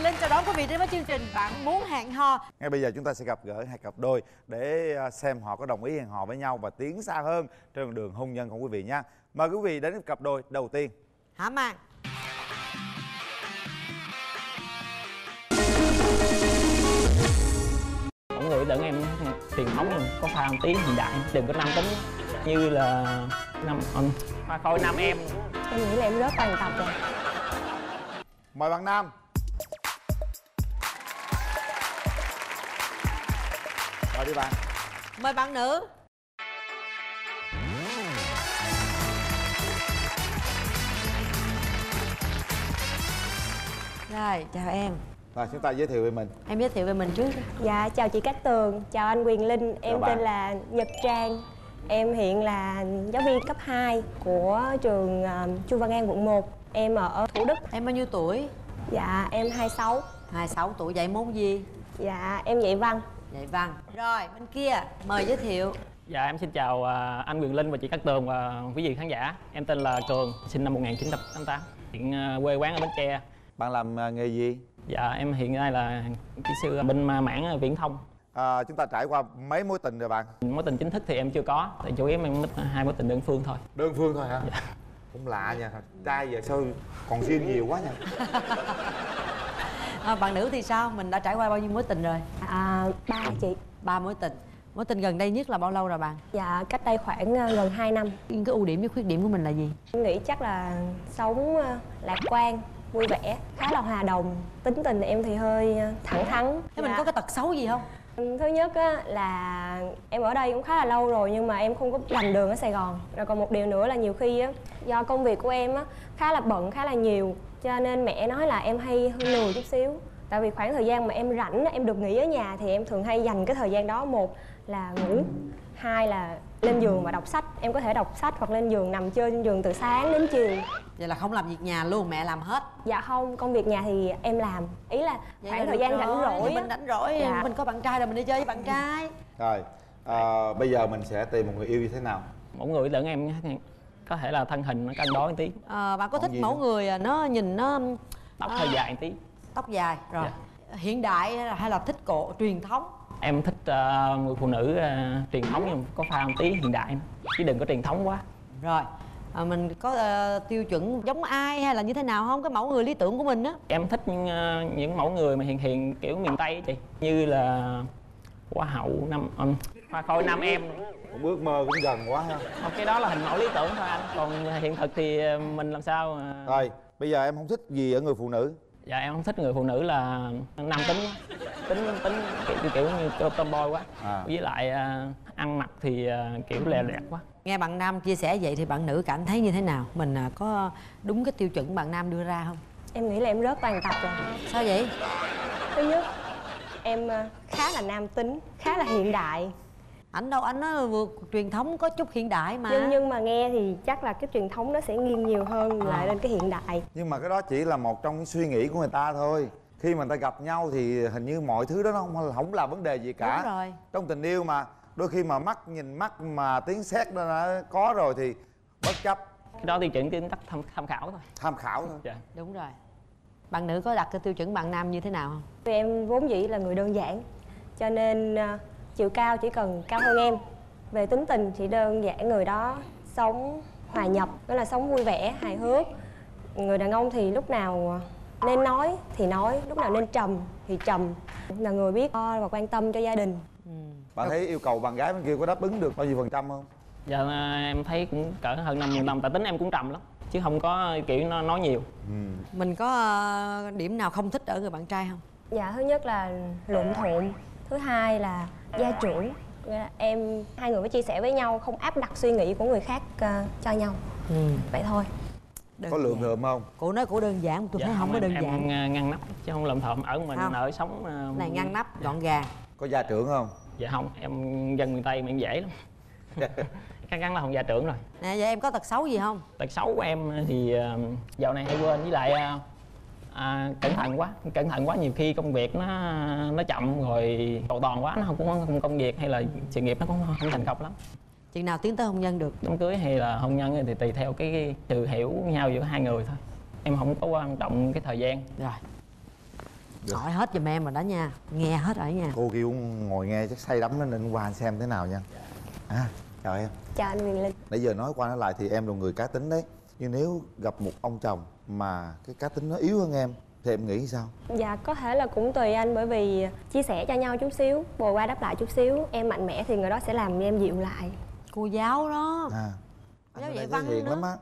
Quyền Linh chào đón quý vị đến với chương trình Bạn muốn hẹn hò Ngay bây giờ chúng ta sẽ gặp gỡ hai cặp đôi để à, xem họ có đồng ý hẹn hò với nhau và tiến xa hơn trên con đường hôn nhân không quý vị nha. Mời quý vị đến với cặp đôi đầu tiên. Hả Mang mọi người đừng em truyền thống nhưng có pha một tí hiện đại đừng có nam tính như là năm um, hoa khôi nam em em nghĩ là em rớt toàn tập rồi Mời bạn Nam. Rồi đi bạn. Mời bạn nữ Rồi chào em Rồi chúng ta giới thiệu về mình. Em giới thiệu về mình trước dạ chào chị Cát Tường chào anh Quyền Linh em bạn. tên là Nhật Trang em hiện là giáo viên cấp 2 của trường uh, Chu Văn An quận 1 em ở Thủ Đức Em bao nhiêu tuổi? dạ em 26 26 tuổi dạy môn gì? dạ em dạy văn Dạy văn Rồi bên kia mời giới thiệu dạ em xin chào à, anh Quyền Linh và chị Cát Tường và quý vị khán giả em tên là Cường sinh năm 1988 hiện à, quê quán ở Bến Tre Bạn làm à, nghề gì? dạ em hiện nay là kỹ sư bên mảng viễn thông À, chúng ta trải qua mấy mối tình rồi bạn? mối tình chính thức thì em chưa có thì chủ yếu em mất hai mối tình đơn phương thôi Đơn phương thôi hả? Cũng lạ nha. Trai giờ sao còn duyên nhiều quá nha. à, Bạn nữ thì sao? Mình đã trải qua bao nhiêu mối tình rồi? à, ba chị ba mối tình Mối tình gần đây nhất là bao lâu rồi bạn? dạ cách đây khoảng uh, gần 2 năm Cái ưu điểm với khuyết điểm của mình là gì? em nghĩ chắc là sống uh, lạc quan vui vẻ khá là hòa đồng tính tình em thì hơi uh, thẳng thắn Thế mình Dạ. có cái tật xấu gì không? Thứ nhất á, là em ở đây cũng khá là lâu rồi nhưng mà em không có lành đường ở Sài Gòn. Rồi còn một điều nữa là nhiều khi á, do công việc của em á, khá là bận, khá là nhiều cho nên mẹ nói là em hay hơi lười chút xíu. Tại vì khoảng thời gian mà em rảnh, em được nghỉ ở nhà thì em thường hay dành cái thời gian đó một là ngủ, hai là lên giường và đọc sách. Em có thể đọc sách hoặc lên giường nằm chơi trên giường từ sáng đến chiều. Vậy là không làm việc nhà luôn, mẹ làm hết Dạ không, công việc nhà thì em làm. Ý là Vậy khoảng là thời gian rảnh rỗi mình rảnh rỗi, Dạ. mình có bạn trai rồi mình đi chơi với bạn trai Rồi, à, bây giờ mình sẽ tìm một người yêu như thế nào? mỗi người lẫn em có thể là thân hình nó cân đối một tí. À, Bạn có Còn thích mẫu nữa? người à, nó nhìn nó tóc à, hơi dài một tí. Tóc dài, rồi. Dạ. Hiện đại hay là, thích cổ truyền thống? em thích ờ, người phụ nữ ờ, truyền thống nhưng có pha một tí hiện đại. Chứ đừng có truyền thống quá. Rồi. À, Mình có ờ, tiêu chuẩn giống ai hay là như thế nào không? Cái mẫu người lý tưởng của mình á. Em thích những, ờ, những mẫu người mà hiện hiện kiểu miền tây chị. Như là hoa hậu năm um, hoa khôi nam em Một ước mơ cũng gần quá ha. Không, cái đó là hình mẫu lý tưởng thôi anh còn hiện thực thì ờ, mình làm sao mà... Rồi, bây giờ em không thích gì ở người phụ nữ? dạ em không thích người phụ nữ là nam tính quá tính tính kiểu, kiểu, như tomboy quá À. với lại ờ, ăn mặc thì kiểu lè lẹt quá Nghe bạn nam chia sẻ vậy thì bạn nữ cảm thấy như thế nào? Mình à, có đúng cái tiêu chuẩn bạn nam đưa ra không? Em nghĩ là em rớt toàn tập rồi. Sao vậy? Thứ nhất, em khá là nam tính, khá là hiện đại. Ảnh đâu, ảnh nó vừa truyền thống có chút hiện đại mà. Nhưng nhưng mà nghe thì chắc là cái truyền thống nó sẽ nghiêng nhiều hơn lại lên cái hiện đại. Nhưng mà cái đó chỉ là một trong những suy nghĩ của người ta thôi. Khi mà người ta gặp nhau thì hình như mọi thứ đó nó không, không là vấn đề gì cả. Đúng rồi. Trong tình yêu mà Đôi khi mà mắt nhìn mắt mà tiếng sét nó đã có rồi thì bất chấp. Cái đó tiêu chuẩn chỉ tắt tham, tham khảo thôi. Tham khảo thôi. Dạ. Đúng rồi. Bạn nữ có đặt cái tiêu chuẩn bạn nam như thế nào không? Em vốn dĩ là người đơn giản cho nên ờ, chiều cao chỉ cần cao hơn em. Về tính tình chỉ đơn giản người đó sống hòa nhập, đó là sống vui vẻ, hài hước. Người đàn ông thì lúc nào nên nói thì nói, lúc nào nên trầm thì trầm. Là người biết lo và quan tâm cho gia đình. Bạn thấy yêu cầu bạn gái bên kia có đáp ứng được bao nhiêu phần trăm không? dạ à, em thấy cũng cỡ hơn 50 năm tại tính em cũng trầm lắm chứ không có kiểu nó nói nhiều Ừ. Mình có ờ, điểm nào không thích ở người bạn trai không? Dạ thứ nhất là luận thuộm, thứ hai là gia trưởng. Nghĩa là Em hai người mới chia sẻ với nhau không áp đặt suy nghĩ của người khác ờ, cho nhau. Ừ. Vậy thôi. Đơn Có lượng giản. thượm không? Cô nói cổ đơn giản, tôi thấy không có đơn em giản ngăn- ngăn nắp chứ không làm thộm ở mình Không. ở sống Cái này ngăn nắp, gọn gàng Có gia trưởng không? dạ không em dân miền tây mà em dễ lắm chắc chắn là không gia trưởng rồi Nè vậy em có tật xấu gì không? tật xấu của em thì à, dạo này hay quên với lại à, à, cẩn thận quá cẩn thận quá nhiều khi công việc nó nó chậm rồi cầu toàn quá nó không cũng không công việc hay là sự nghiệp nó cũng không thành công lắm. Chừng nào tiến tới hôn nhân được? đám cưới hay là hôn nhân thì tùy theo cái, cái sự hiểu nhau giữa hai người thôi. Em không có quan trọng cái thời gian. Rồi. Hỏi hết giùm em rồi đó nha. Nghe hết rồi nha. Cô kêu ngồi nghe chắc say đắm nó nên qua xem thế nào nha. À chào em. Chào anh Quyền Linh. Nãy giờ nói qua nói lại thì em là người cá tính đấy. Nhưng nếu gặp một ông chồng mà cái cá tính nó yếu hơn em thì em nghĩ sao? Dạ có thể là cũng tùy anh bởi vì chia sẻ cho nhau chút xíu Bồi qua đáp lại chút xíu. Em mạnh mẽ thì người đó sẽ làm em dịu lại. Cô giáo đó. À anh Giáo dạy văn hiện nữa. lắm á.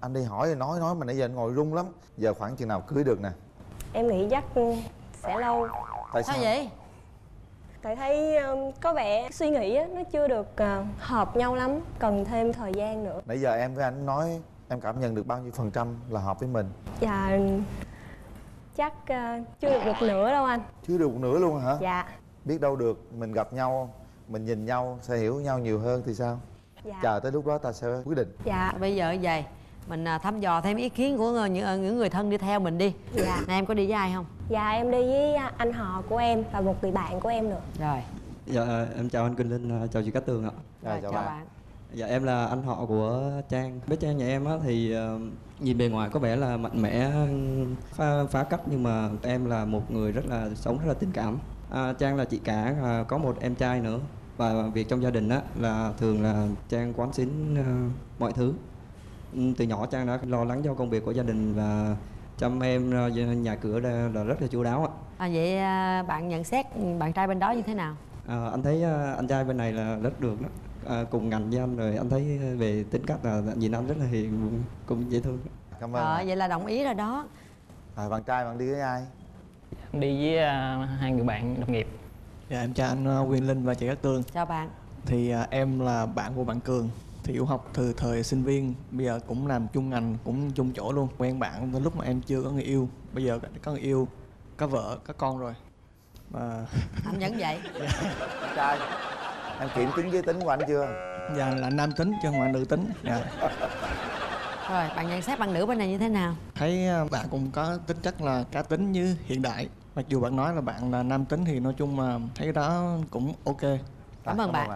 Anh đi hỏi nói nói mà nãy giờ anh ngồi rung lắm. Giờ khoảng chừng nào cưới được nè? Em nghĩ chắc sẽ lâu. Tại sao sao? vậy? Tại thấy um, có vẻ suy nghĩ á, nó chưa được uh, hợp nhau lắm Cần thêm thời gian nữa. Nãy giờ em với anh nói em cảm nhận được bao nhiêu phần trăm là hợp với mình? Dạ chắc uh, chưa được được nữa đâu anh. Chưa được một nửa luôn hả? Dạ. Biết đâu được mình gặp nhau mình nhìn nhau sẽ hiểu nhau nhiều hơn thì sao? Dạ. Chờ tới lúc đó ta sẽ quyết định. Dạ. Bây giờ vậy mình à, thăm dò thêm ý kiến của người- những, à, những người thân đi theo mình đi. Dạ. Nè em có đi với ai không? Dạ em đi với anh họ của em và một người bạn của em nữa. Rồi. Dạ em chào anh Quỳnh Linh, à, chào chị Cát Tường ạ. rồi, chào, bạn. Dạ em là anh họ của Trang. Bé Trang nhà em á thì ờ, nhìn bề ngoài có vẻ là mạnh mẽ phá, phá cách nhưng mà em là một người rất là sống rất là tình cảm. À, Trang là chị cả à, có một em trai nữa và việc trong gia đình á là thường là Trang quán xính ờ, mọi thứ. Ừ, Từ nhỏ Trang đã lo lắng cho công việc của gia đình và chăm em nhà cửa là, là rất là chu đáo ạ. à, vậy à, bạn nhận xét bạn trai bên đó như thế nào À, anh thấy à, anh trai bên này là rất được đó. À, cùng ngành với anh rồi anh thấy về tính cách là nhìn anh rất là hiền cũng dễ thương. Cảm ơn. rồi ạ. vậy là đồng ý rồi đó. À, bạn trai bạn đi với ai? Em đi với à, hai người bạn đồng nghiệp. Dạ em chào anh uh, Quyền Linh và chị Cát Tường. Chào bạn. Thì à, em là bạn của bạn Cường. Thì yêu học từ thời sinh viên Bây giờ cũng làm chung ngành, cũng chung chỗ luôn. Quen bạn từ lúc mà em chưa có người yêu. Bây giờ có người yêu, có vợ, có con rồi. Và anh vẫn vậy. Bạn trai em kiểm chứng giới tính của anh chưa? Dạ là nam tính chứ không phải nữ tính. Dạ. rồi bạn nhận xét bạn nữ bên này như thế nào? Thấy à, bạn cũng có tính chất là cá tính như hiện đại. Mặc dù bạn nói là bạn là nam tính thì nói chung là thấy đó cũng ok. Cảm ơn bạn.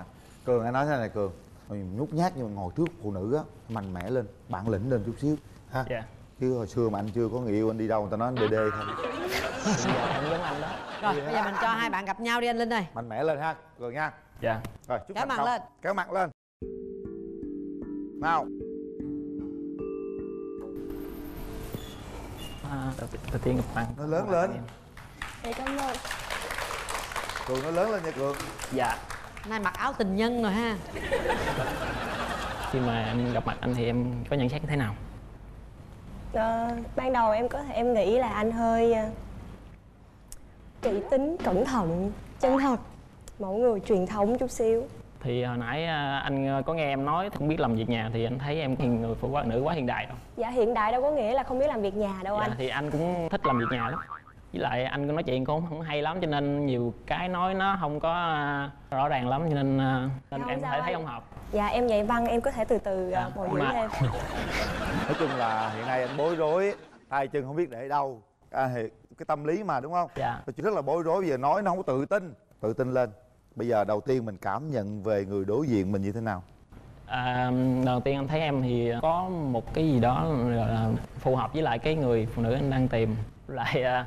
cường anh nói thế này cường. Mình nhút nhát nhưng mà ngồi trước phụ nữ á mạnh mẽ lên bản lĩnh lên chút xíu ha. Dạ. Chứ hồi xưa mà anh chưa có người yêu anh đi đâu người ta nói anh đê đê không dạ em giống anh đó rồi bây giờ mình cho hai bạn gặp nhau đi anh linh ơi. Mạnh mẽ lên ha cường nha dạ. Rồi chúc Kéo mặt lên. kéo mặt lên. Nào. À, đầu, đầu tiên gặp bạn. Nó lớn lên. Dạ cảm ơn cường nó lớn lên nha cường. Dạ. Nay mặc áo tình nhân rồi ha. Khi mà em gặp mặt anh thì em có nhận xét như thế nào? Ờ, ban đầu em có thể em nghĩ là anh hơi ờ, kỹ tính cẩn thận chân thật mẫu người truyền thống chút xíu. Thì hồi nãy à, anh có nghe em nói không biết làm việc nhà thì anh thấy em hiền người phụ nữ quá hiện đại đâu dạ hiện đại đâu có nghĩa là không biết làm việc nhà đâu dạ, anh. thì anh cũng thích làm việc nhà lắm. Với lại anh nói chuyện cũng không hay lắm cho nên nhiều cái nói nó không có à, rõ ràng lắm cho nên à, nên Không em sao thấy thấy anh. không hợp. Dạ em dạy văn em có thể từ từ Dạ, ờ, bồi dưỡng mà- thêm nói chung là hiện nay anh bối rối tay chân không biết để đâu. À, thì cái tâm lý mà đúng không? Dạ. Tôi chỉ rất là bối rối bây giờ nói nó không có tự tin. Tự tin lên bây giờ đầu tiên mình cảm nhận về người đối diện mình như thế nào? À, đầu tiên anh thấy em thì có một cái gì đó gọi là phù hợp với lại cái người phụ nữ anh đang tìm. Lại à,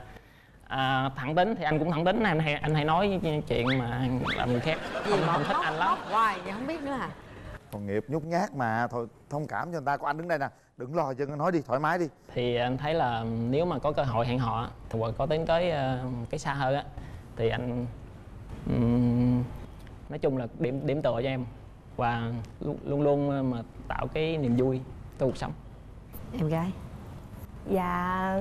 à, thẳng tính thì anh cũng thẳng tính anh hay anh hay nói chuyện mà làm người khác gì không, mà không thích anh lắm. hoài vậy không biết nữa à còn nghiệp nhút nhát mà thôi thông cảm cho người ta. Có anh đứng đây nè đừng lo chân nói đi thoải mái đi. Thì anh thấy là nếu mà có cơ hội hẹn hò thì hoặc có tiến tới ờ, cái xa hơn á thì anh ừm, nói chung là điểm điểm tựa cho em. Và luôn luôn, luôn mà tạo cái niềm vui trong cuộc sống. Em gái. Dạ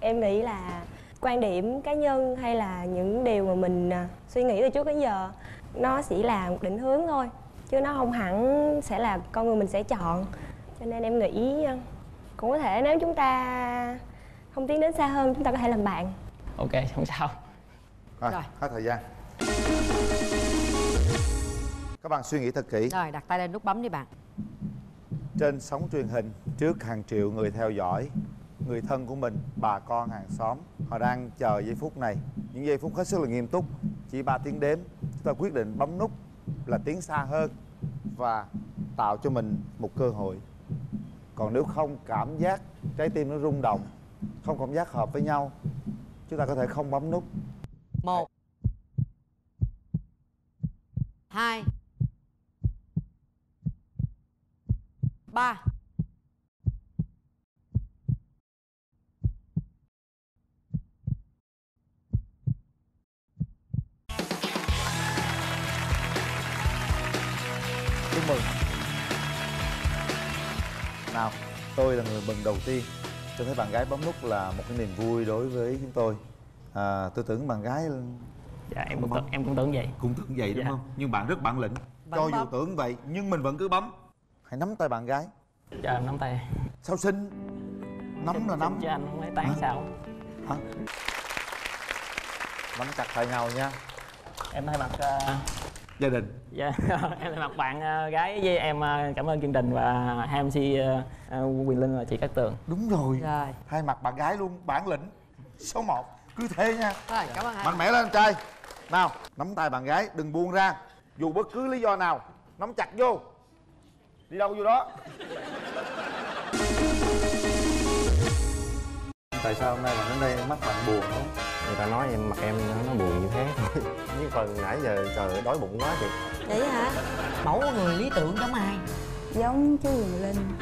em nghĩ là quan điểm cá nhân hay là những điều mà mình à, suy nghĩ từ trước đến giờ nó chỉ là một định hướng thôi chứ nó không hẳn sẽ là con người mình sẽ chọn. Cho nên em nghĩ à, cũng có thể nếu chúng ta không tiến đến xa hơn chúng ta có thể làm bạn. Ok không sao. Rồi, Rồi. hết thời gian các bạn suy nghĩ thật kỹ. Rồi đặt tay lên nút bấm đi bạn. Trên sóng truyền hình trước hàng triệu người theo dõi người thân của mình bà con hàng xóm họ đang chờ giây phút này. Những giây phút hết sức là nghiêm túc. Chỉ 3 tiếng đếm chúng ta quyết định bấm nút là tiến xa hơn và tạo cho mình một cơ hội. Còn nếu không cảm giác trái tim nó rung động không cảm giác hợp với nhau chúng ta có thể không bấm nút. Một hai ba. Chúc mừng. Nào tôi là người mừng đầu tiên. Tôi thấy bạn gái bấm nút là một cái niềm vui đối với chúng tôi. À, tôi tưởng bạn gái dạ em cũng tưởng, em cũng tưởng vậy. Cũng tưởng vậy đúng Dạ. không? Nhưng bạn rất bản lĩnh. Bạn cho dù bấm. tưởng vậy nhưng mình vẫn cứ bấm hãy nắm tay bạn gái. Dạ nắm tay. Sao xinh? Nắm là nắm. cho anh không lấy tán sao. Hả? nắm chặt tay nhau nha. Em thay mặt ờ, gia đình. Dạ em thay mặt bạn ờ, gái với em ờ, cảm ơn chương trình và hai mc ờ, quyền linh và chị cát tường. Đúng rồi. Rồi. Hai mặt bạn gái luôn bản lĩnh. Số 1 cứ thế nha. Rồi cảm ơn mạnh mẽ lên anh trai. Nào nắm tay bạn gái đừng buông ra. Dù bất cứ lý do nào nắm chặt vô đi đâu vô đó. Tại sao hôm nay bạn đến đây mắt bạn buồn không người ta nói em mặt em nó, buồn như thế thôi. Với phần nãy giờ trời ơi, đói bụng quá chị vậy hả? Mẫu người lý tưởng giống ai? Giống chú Huyền Linh.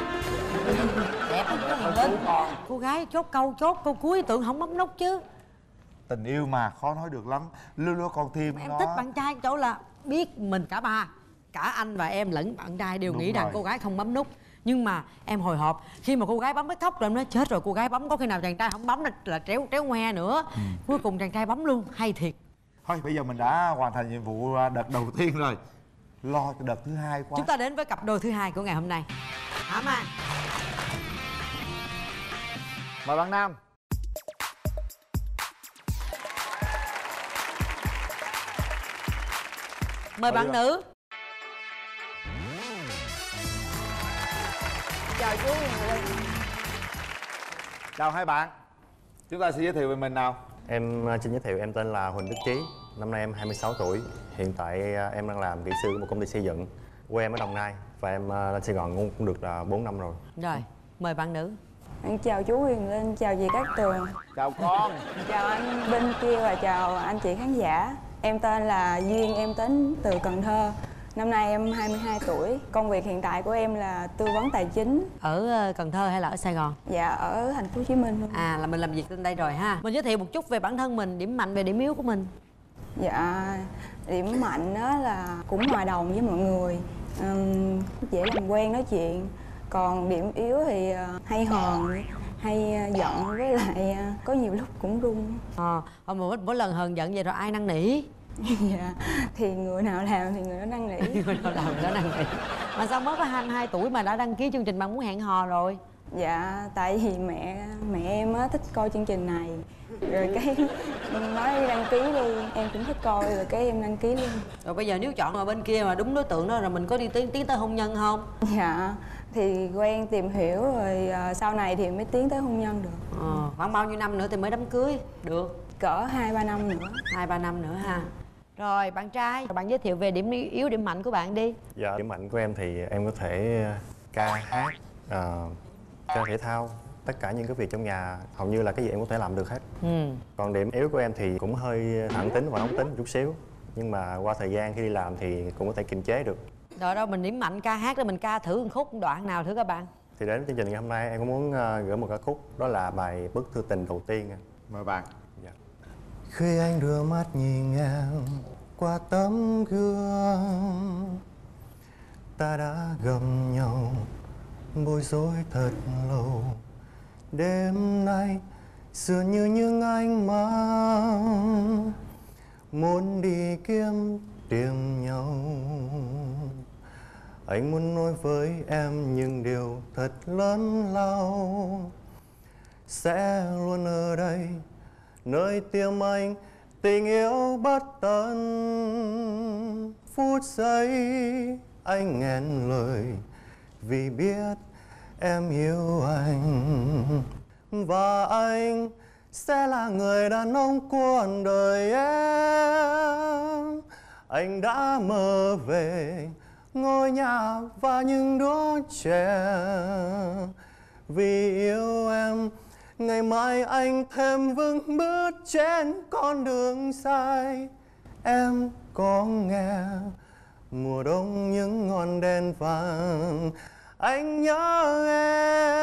Đẹp không có Huyền Linh? Cô gái chốt câu chốt câu cuối tưởng không bấm nút chứ. Tình yêu mà khó nói được lắm. Lưu lưu con tim em nó thích bạn trai chỗ là biết mình cả ba cả anh và em lẫn bạn trai đều Đúng nghĩ rằng rồi. cô gái không bấm nút. Nhưng mà em hồi hộp khi mà cô gái bấm cái khóc rồi em nói chết rồi cô gái bấm có khi nào chàng trai không bấm là, là tréo tréo ngoe nữa. Ừ. cuối cùng chàng trai bấm luôn hay thiệt. Thôi bây giờ mình đã hoàn thành nhiệm vụ à, đợt đầu tiên rồi. Lo cho đợt thứ hai quá. Chúng ta đến với cặp đôi thứ hai của ngày hôm nay. Hả mà mời bạn nam. Mời bạn nữ chào chú Huyền Linh chào hai bạn. Chúng ta sẽ giới thiệu về mình nào. Em ờ, xin giới thiệu em tên là Huỳnh Đức Trí. Năm nay em 26 tuổi. Hiện tại ờ, em đang làm kỹ sư của một công ty xây dựng. Quê em ở Đồng Nai và em ờ, lên Sài Gòn cũng, được là 4 năm rồi. Rồi mời bạn nữ. Em chào chú Huyền Linh, chào chị Cát Tường. Chào con. Chào anh bên kia và chào anh chị khán giả. Em tên là Duyên, em đến từ Cần Thơ Năm nay em 22 tuổi. Công việc hiện tại của em là tư vấn tài chính. Ở ờ, cần thơ hay là ở sài gòn? Dạ ở thành phố Hồ Chí Minh luôn. À là mình làm việc trên đây rồi ha. Mình giới thiệu một chút về bản thân mình điểm mạnh về điểm yếu của mình. Dạ điểm mạnh đó là cũng hòa đồng với mọi người. Ừm, Dễ làm quen nói chuyện. Còn điểm yếu thì ờ, hay hờn hay ờ, giận với lại có nhiều lúc cũng run. Ờ mà mỗi, mỗi lần hờn giận vậy rồi ai năn nỉ dạ. Thì người nào làm thì người đó năn nỉ. Người nào làm đó năn nỉ. Mà sao mới có 22 tuổi mà đã đăng ký chương trình bạn muốn hẹn hò rồi. Dạ tại vì mẹ mẹ em á thích coi chương trình này. Rồi cái nói đi đăng ký luôn em cũng thích coi rồi cái em đăng ký luôn. Rồi bây giờ nếu chọn ở bên kia mà đúng đối tượng đó rồi mình có đi tiến tiến tới hôn nhân không? Dạ thì quen tìm hiểu rồi à, sau này thì mới tiến tới hôn nhân được. Ờ khoảng bao nhiêu năm nữa thì mới đám cưới? Được. Cỡ hai ba năm nữa. Hai ba năm nữa ha rồi bạn trai. Bạn giới thiệu về điểm yếu điểm mạnh của bạn đi. Dạ điểm mạnh của em thì em có thể ờ, ca hát ờ, chơi thể thao tất cả những cái việc trong nhà hầu như là cái gì em có thể làm được hết. Ừ. Còn điểm yếu của em thì cũng hơi thẳng tính và nóng tính một chút xíu nhưng mà qua thời gian khi đi làm thì cũng có thể kiềm chế được. Rồi đâu mình điểm mạnh ca hát đó mình ca thử một khúc một đoạn nào thử các bạn? Thì đến chương trình ngày hôm nay em có muốn ờ, gửi một ca khúc đó là bài bức thư tình đầu tiên. Mời bạn. Khi anh đưa mắt nhìn em qua tấm gương, Ta đã gầm nhau bối rối thật lâu. Đêm nay dường như những anh mang Muốn đi kiếm tìm nhau. Anh muốn nói với em những điều thật lớn lao. Sẽ luôn ở đây nơi tim anh, tình yêu bất tận. Phút giây, anh nghẹn lời, vì biết em yêu anh. Và anh sẽ là người đàn ông cuộc đời em. Anh đã mơ về ngôi nhà và những đứa trẻ. Vì yêu em ngày mai anh thêm vững bước trên con đường dài em có nghe mùa đông những ngọn đèn vàng. Anh nhớ em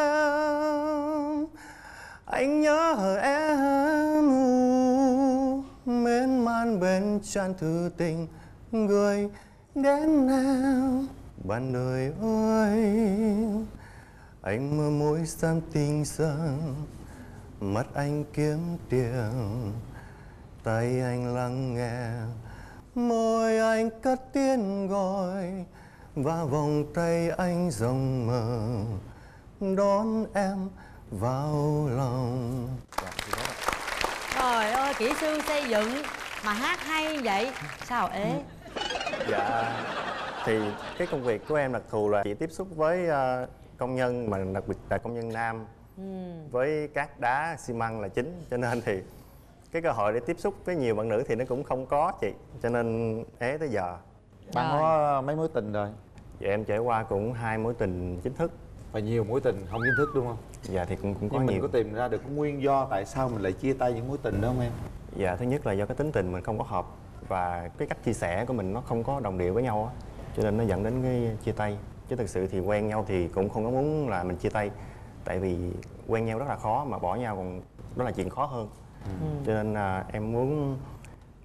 anh nhớ em. U, mến man bên tràn thư tình gửi đến em. Bạn đời ơi anh mơ mối xăm tình rằng mắt anh kiếm tiền tay anh lắng nghe. Môi anh cất tiếng gọi và vòng tay anh rộng mở. Đón em vào lòng. Trời ơi kỹ sư xây dựng mà hát hay vậy? Sao ế? Dạ thì cái công việc của em đặc thù là chỉ tiếp xúc với ờ, công nhân mà đặc biệt là công nhân nam. Với cát đá xi măng là chính. Cho nên thì cái cơ hội để tiếp xúc với nhiều bạn nữ thì nó cũng không có chị. Cho nên ế tới giờ. Bạn có mấy mối tình rồi? Dạ em trải qua cũng hai mối tình chính thức. Và nhiều mối tình không chính thức đúng không? Dạ thì cũng cũng có nhưng mình nhiều. có tìm ra được cái nguyên do tại sao mình lại chia tay những mối tình đó không em? Dạ thứ nhất là do cái tính tình mình không có hợp và cái cách chia sẻ của mình nó không có đồng điệu với nhau á. Cho nên nó dẫn đến cái chia tay. Chứ thực sự thì quen nhau thì cũng không có muốn là mình chia tay tại vì quen nhau rất là khó mà bỏ nhau còn đó là chuyện khó hơn. Cho nên là em muốn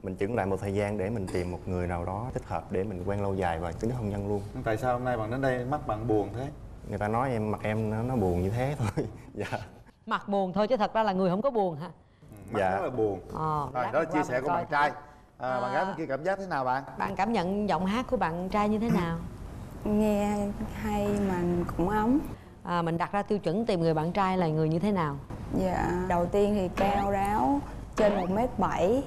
mình chững lại một thời gian để mình tìm một người nào đó thích hợp để mình quen lâu dài và đến hôn nhân luôn. Tại sao hôm nay bạn đến đây mắt bạn buồn thế? Người ta nói em mặt em nó, nó buồn như thế thôi. Dạ. Mặt buồn thôi chứ thật ra là người không có buồn hả? Mắt Dạ. rất là buồn. Ờ rồi lát đó là chia sẻ của bạn trai. À, À. bạn gái bên kia cảm giác thế nào bạn? Bạn cảm nhận giọng hát của bạn trai như thế nào? Nghe hay mà cũng ấm à, mình đặt ra tiêu chuẩn tìm người bạn trai là người như thế nào? Dạ. Đầu tiên thì cao ráo trên một m bảy.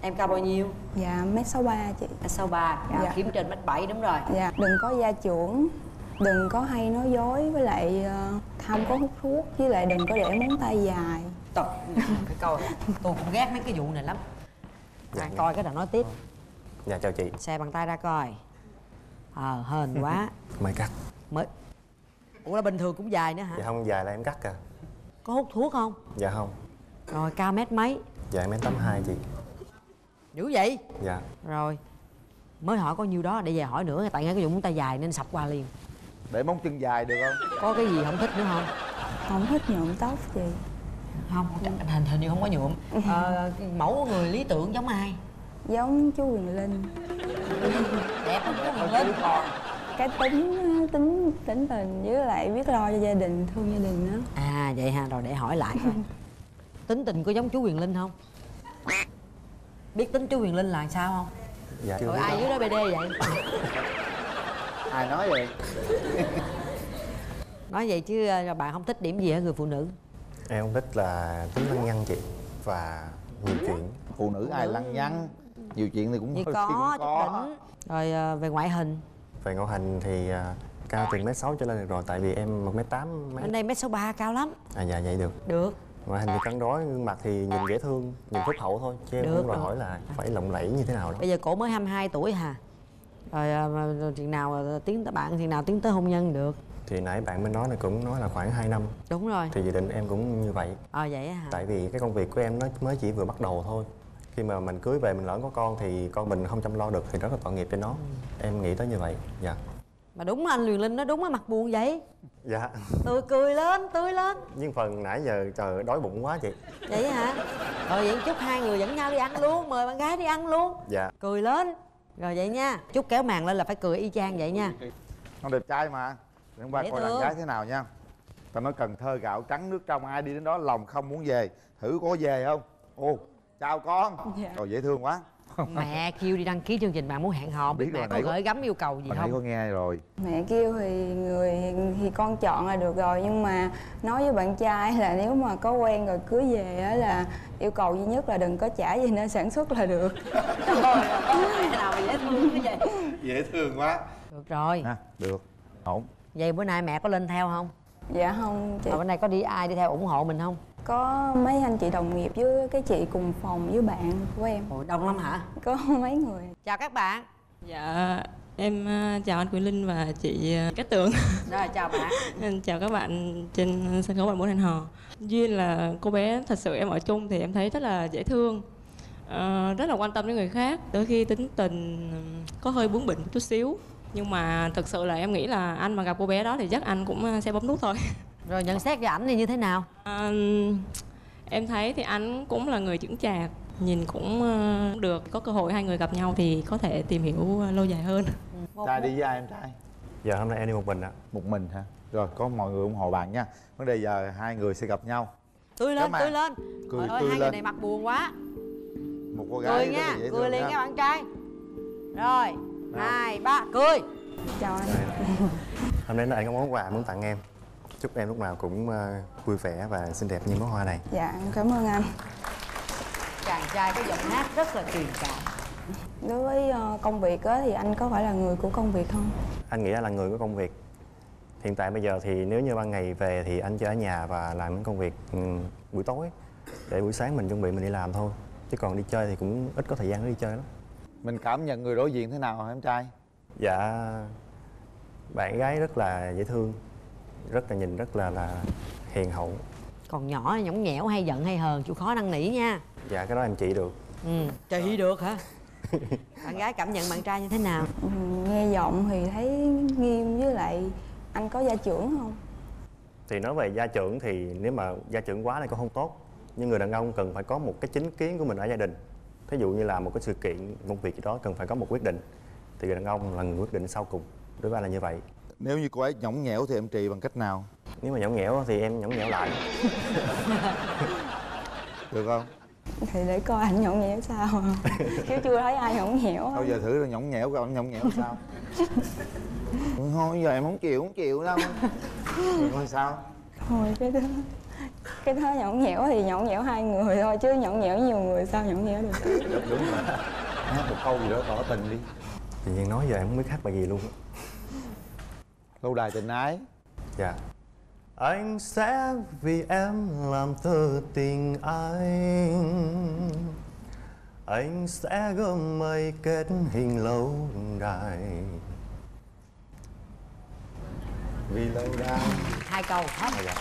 Em cao bao nhiêu? Dạ mét sáu ba chị. Sáu ba. Dạ. kiếm trên mét bảy đúng rồi. Dạ. Đừng có gia trưởng đừng có hay nói dối với lại ờ, không có hút thuốc với lại đừng có để móng tay dài. Trời, cái câu tôi cũng ghét mấy cái vụ này lắm. À, coi cái nào nói tiếp. Dạ chào chị. Xe bằng tay ra coi. Ờ hên quá. Mời cắt. Mới ủa là bình thường cũng dài nữa hả? Dạ không dài là em cắt à. Có hút thuốc không? Dạ không. Rồi cao mét mấy? Dạ em mét tám hai chị. Dữ vậy? Dạ. Rồi mới hỏi có nhiêu đó để về hỏi nữa tại nghe cái vụ muốn tay dài nên sập qua liền. Để móng chân dài được không? Có cái gì không thích nữa không? Không thích nhuộm tóc chị. Không. Hình hình như không có nhuộm. Ờ, mẫu người lý tưởng giống ai? Giống chú Quyền Linh. Đẹp không có người lên cái tính tính tính tình với lại biết lo cho gia đình thương gia đình đó à vậy ha rồi để hỏi lại coi. Tính tình có giống chú quyền linh không? Biết tính chú quyền linh là sao không? Dạ chưa rồi ai đâu. dưới đó bd vậy? Ai nói vậy? Nói vậy chứ ờ, bạn không thích điểm gì ở người phụ nữ? Em không thích là tính lăng nhăng chị và nhiều chuyện. Phụ nữ ai lăng nhăng? Nhiều chuyện thì cũng khi có cũng đỉnh. Rồi ờ, về ngoại hình về ngoại hình thì à, cao từ mét sáu trở lên được rồi tại vì em một mét tám bên đây mét sáu ba cao lắm. À dạ vậy được. Được. Ngoại hình thì cân đối gương mặt thì nhìn dễ thương nhìn phúc hậu thôi chứ em Được, không đòi hỏi là phải lộng lẫy như thế nào đâu. Bây giờ cổ mới 22 tuổi hà. Rồi, rồi chừng nào ờ, tiến tới bạn chừng nào tiến tới hôn nhân được. Thì nãy bạn mới nói là cũng nói là khoảng 2 năm. Đúng rồi. Thì dự định em cũng như vậy. Ờ vậy á hả? Tại vì cái công việc của em nó mới chỉ vừa bắt đầu thôi khi mà mình cưới về mình lỡ có con thì con mình không chăm lo được thì rất là tội nghiệp cho nó. Em nghĩ tới như vậy dạ. Mà đúng anh Luyền Linh nói đúng á mặt buồn vậy. Dạ. Tươi cười lên tươi lên. Nhưng phần nãy giờ trời đói bụng quá chị. Vậy hả? Rồi vậy chúc hai người dẫn nhau đi ăn luôn mời bạn gái đi ăn luôn. Dạ. Cười lên. Rồi vậy nha chúc kéo màn lên là phải cười y chang vậy nha. Con đẹp trai mà. Để hôm qua Dễ coi đàn thương. gái thế nào nha. Ta nói cần thơ gạo trắng nước trong ai đi đến đó lòng không muốn về. Thử có về không? Ồ chào con. Dạ. rồi dễ thương quá. Mẹ kêu đi đăng ký chương trình bạn muốn hẹn hò. Biết mẹ có gửi gắm yêu cầu gì nãy có không nghe rồi. Mẹ kêu thì người thì con chọn là được rồi nhưng mà nói với bạn trai là nếu mà có quen rồi cưới về á là yêu cầu duy nhất là đừng có trả gì nên sản xuất là được. Mẹ nào mà dễ thương như vậy. Dễ thương quá. Được rồi. Nè được. Ổn. Vậy bữa nay mẹ có lên theo không? Dạ không chị. Mà bữa nay có đi ai đi theo ủng hộ mình không có mấy anh chị đồng nghiệp với cái chị cùng phòng với bạn của em Ồ, đông lắm hả có mấy người chào các bạn Dạ Em ờ, chào anh Quyền Linh và chị ờ, Cát Tường. rồi chào bạn Em chào các bạn trên sân khấu bạn muốn hẹn hò. Duyên là cô bé thật sự em ở chung thì em thấy rất là dễ thương. Ờ, rất là quan tâm đến người khác. Đôi khi tính tình có hơi bướng bỉnh chút xíu. Nhưng mà thực sự là em nghĩ là anh mà gặp cô bé đó thì chắc anh cũng sẽ bấm nút thôi. rồi nhận xét về ảnh thì như thế nào? Ờ, em thấy thì anh cũng là người chững chạc nhìn cũng ờ, được có cơ hội hai người gặp nhau thì có thể tìm hiểu ờ, lâu dài hơn. Trai đi với ai em trai? Dạ hôm nay em đi một mình ạ. Một mình hả? Rồi có mọi người ủng hộ bạn nha. Vấn đề giờ hai người sẽ gặp nhau. Tươi lên tươi lên. Cười Trời ơi tươi hai lên. người này mặt buồn quá. Một cô gái cười nha dễ cười liền các bạn trai. Rồi hai ba cười. Chào anh. Hôm nay anh có món quà muốn tặng em Chúc em lúc nào cũng ờ, vui vẻ và xinh đẹp như bó hoa này. Dạ em cảm ơn anh. Chàng trai có giọng hát rất là truyền cảm. Đối với ờ, công việc á thì anh có phải là người của công việc không? Anh nghĩ là người của công việc. Hiện tại bây giờ thì nếu như ban ngày về thì anh chơi ở nhà và làm những công việc ừ, buổi tối. Để buổi sáng mình chuẩn bị mình đi làm thôi. Chứ còn đi chơi thì cũng ít có thời gian để đi chơi lắm. Mình cảm nhận người đối diện thế nào hả em trai? Dạ Bạn gái rất là dễ thương Rất là nhìn rất là là hiền hậu. Còn nhỏ nhõng nhẽo hay giận hay hờn chịu khó năn nỉ nha. Dạ cái đó em chỉ được. Ừ chị được hả? Bạn gái cảm nhận bạn trai như thế nào? Ừ, nghe giọng thì thấy nghiêm với lại anh có gia trưởng không? Thì nói về gia trưởng thì nếu mà gia trưởng quá thì cũng không tốt. Nhưng người đàn ông cần phải có một cái chính kiến của mình ở gia đình. Thí dụ như là một cái sự kiện, một việc gì đó cần phải có một quyết định. Thì người đàn ông là người quyết định sau cùng. Đối với anh là như vậy nếu như cô ấy nhõng nhẽo thì em trị bằng cách nào Nếu mà nhõng nhẽo thì em nhõng nhẽo lại được không thì để coi anh nhõng nhẽo sao chứ chưa thấy ai nhõng nhẽo Thôi giờ thử là nhõng nhẽo coi anh nhõng nhẽo sao thôi giờ em không chịu không chịu đâu rồi sao thôi cái đó cái đó nhõng nhẽo thì nhõng nhẽo hai người thôi chứ nhõng nhẽo nhiều người sao nhõng nhẽo được đúng rồi hát một câu gì đó tỏ tình đi Tự nhiên nói giờ em không biết hát bài gì luôn lâu đài tình ái. Dạ. Anh sẽ vì em làm thơ tình anh Anh sẽ gom mây kết hình lâu đài. Vì lâu đài. Hai câu hết. Dạ.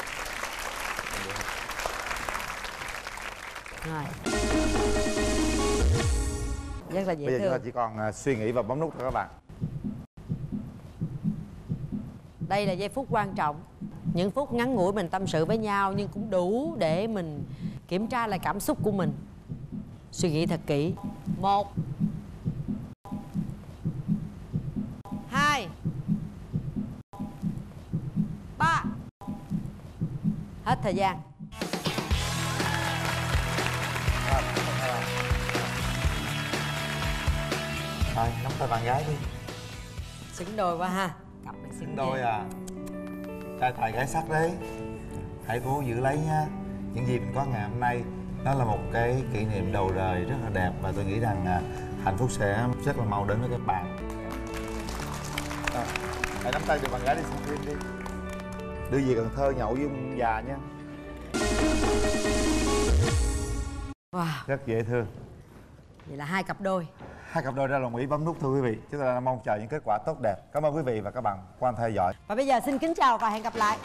rồi. Rất là dễ bây giờ chúng ta chỉ còn à, suy nghĩ và bấm nút thôi các bạn đây là giây phút quan trọng. Những phút ngắn ngủi mình tâm sự với nhau nhưng cũng đủ để mình kiểm tra lại cảm xúc của mình. Suy nghĩ thật kỹ. Một hai ba. Hết thời gian. Thôi nắm tay bạn gái đi. Xứng đôi quá ha xứng đôi à. Trai tài gái sắc đấy. Hãy cố giữ lấy nha những gì mình có ngày hôm nay nó là một cái kỷ niệm đầu đời rất là đẹp và tôi nghĩ rằng à, hạnh phúc sẽ rất là mau đến với các bạn. À, hãy nắm tay được bạn gái đi xem phim đi. Đưa về Cần Thơ nhậu với ông già nha. Wow. Rất dễ thương. Vậy là hai cặp đôi hai cặp đôi đã đồng ý bấm nút, thưa quý vị. Chúng ta đang mong chờ những kết quả tốt đẹp. Cảm ơn quý vị và các bạn quan theo dõi. Và bây giờ xin kính chào và hẹn gặp lại.